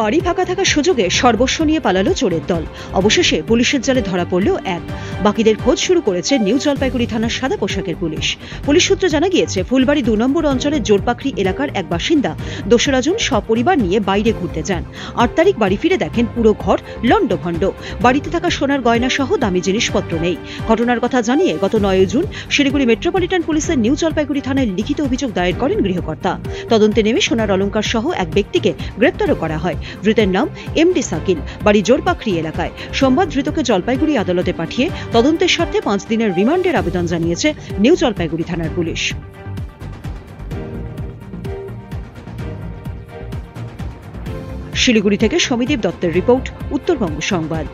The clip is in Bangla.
বাড়ি ফাঁকা থাকার সুযোগে সর্বস্ব নিয়ে পালালো চোরের দল। অবশেষে পুলিশের জালে ধরা পড়লেও এক। বাকিদের খোঁজ শুরু করেছে নিউ জলপাইগুড়ি থানার সাদা পোশাকের পুলিশ। পুলিশ সূত্রে জানা গিয়েছে, ফুলবাড়ি দু নম্বর অঞ্চলের জোরপাখরি এলাকার এক বাসিন্দা দোসরা জুন সপরিবার নিয়ে বাইরে ঘুরতে যান। আট তারিখ বাড়ি ফিরে দেখেন পুরো ঘর লণ্ডভণ্ড। বাড়িতে থাকা সোনার গয়না সহ দামি জিনিসপত্র নেই। ঘটনার কথা জানিয়ে গত নয় জুন শিলিগুড়ি মেট্রোপলিটন পুলিশের নিউ জলপাইগুড়ি থানায় লিখিত অভিযোগ দায়ের করেন গৃহকর্তা। তদন্তে নেমে সোনার অলঙ্কার সহ এক ব্যক্তিকে গ্রেপ্তারও করা হয়। ধৃতের নাম এম ডি সাকিল বাড়ি জোরপাখড়ি এলাকায়। সোমবার ধৃতকে জলপাইগুড়ি আদালতে পাঠিয়ে তদন্তের স্বার্থে পাঁচ দিনের রিমান্ডের আবেদন জানিয়েছে নিউ জলপাইগুড়ি থানার পুলিশ। শিলিগুড়ি থেকে সমীদীপ দত্তের রিপোর্ট, উত্তরবঙ্গ সংবাদ।